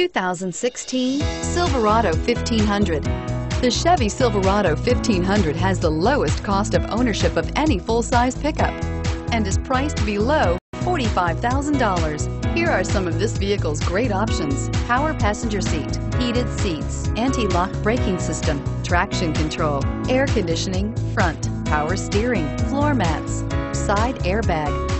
2016 Silverado 1500. The Chevy Silverado 1500 has the lowest cost of ownership of any full-size pickup and is priced below $45,000. Here are some of this vehicle's great options. Power passenger seat, heated seats, anti-lock braking system, traction control, air conditioning, front, power steering, floor mats, side airbag,